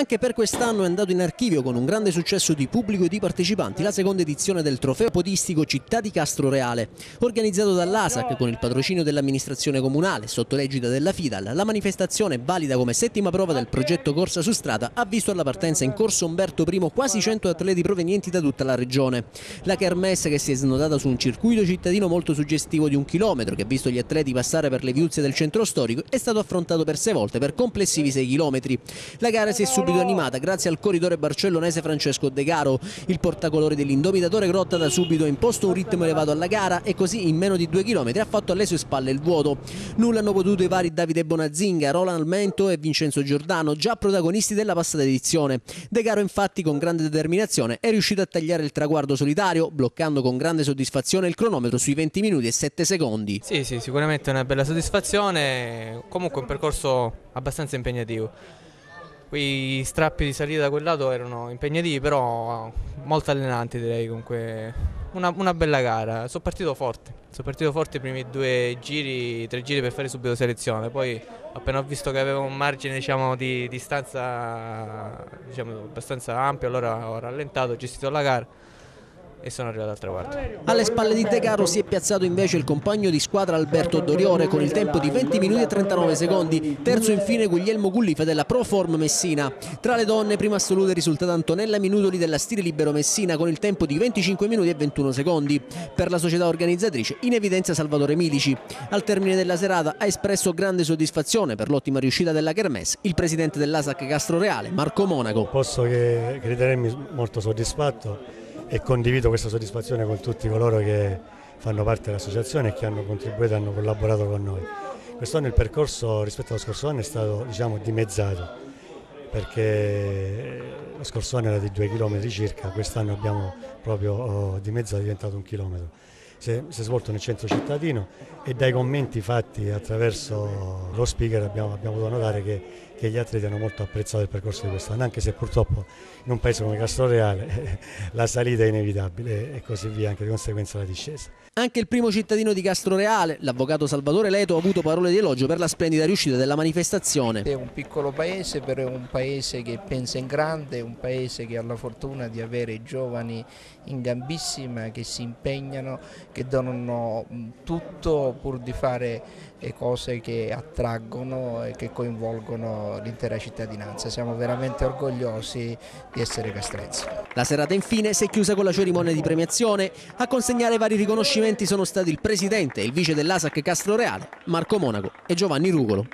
Anche per quest'anno è andato in archivio con un grande successo di pubblico e di partecipanti la seconda edizione del trofeo podistico Città di Castro Reale. Organizzato dall'ASAC con il patrocinio dell'amministrazione comunale sotto l'egida della FIDAL, la manifestazione valida come settima prova del progetto Corsa su strada ha visto alla partenza in corso Umberto I quasi 100 atleti provenienti da tutta la regione. La Kermesse che si è snodata su un circuito cittadino molto suggestivo di un chilometro che ha visto gli atleti passare per le viuzze del centro storico è stato affrontato per sei volte per complessivi 6 chilometri. La gara si è subito animata grazie al corridore barcellonese Francesco De Garo. Il portacolore dell'indomitatore Grotta da subito ha imposto un ritmo elevato alla gara e così in meno di due chilometri ha fatto alle sue spalle il vuoto. Nulla hanno potuto i vari Davide Bonazzinga, Roland Almento e Vincenzo Giordano, già protagonisti della passata edizione. De Garo infatti con grande determinazione è riuscito a tagliare il traguardo solitario, bloccando con grande soddisfazione il cronometro sui 20 minuti e 7 secondi. Sì, sì, sicuramente è una bella soddisfazione, comunque un percorso abbastanza impegnativo. Quei strappi di salita da quel lato erano impegnativi, però molto allenanti direi comunque. Una, una bella gara, sono partito forte, sono partito forte i primi due giri, tre giri per fare subito selezione, poi appena ho visto che avevo un margine diciamo, di distanza diciamo, abbastanza ampio, allora ho rallentato, ho gestito la gara e sono arrivato al traguardo. Alle spalle di De Caro si è piazzato invece il compagno di squadra Alberto Doriore con il tempo di 20 minuti e 39 secondi, terzo infine Guglielmo Gullife della Proform Messina. Tra le donne prima assoluta è risultata Antonella Minutoli della Stile Libero Messina con il tempo di 25 minuti e 21 secondi. Per la società organizzatrice in evidenza Salvatore Milici. Al termine della serata ha espresso grande soddisfazione per l'ottima riuscita della Kermesse il presidente dell'ASAC Castro Reale, Marco Monaco. Posso che ritenermi molto soddisfatto e condivido questa soddisfazione con tutti coloro che fanno parte dell'associazione e che hanno contribuito e hanno collaborato con noi. Quest'anno il percorso rispetto allo scorso anno è stato diciamo, dimezzato perché lo scorso anno era di due chilometri circa, quest'anno abbiamo proprio oh, dimezzato, è diventato un chilometro. Si è, si è, svolto nel centro cittadino e dai commenti fatti attraverso lo speaker abbiamo, abbiamo potuto notare che che gli atleti hanno molto apprezzato il percorso di quest'anno, anche se purtroppo in un paese come Castroreale la salita è inevitabile e così via, anche di conseguenza la discesa. Anche il primo cittadino di Castroreale, l'avvocato Salvatore Leto, ha avuto parole di elogio per la splendida riuscita della manifestazione. È un piccolo paese, però è un paese che pensa in grande, un paese che ha la fortuna di avere giovani in gambissima che si impegnano, che donano tutto pur di fare cose che attraggono e che coinvolgono l'intera cittadinanza. Siamo veramente orgogliosi di essere castrensi. La serata infine si è chiusa con la cerimonia di premiazione. A consegnare vari riconoscimenti sono stati il presidente e il vice dell'ASAC Castro Reale, Marco Monaco e Giovanni Rugolo.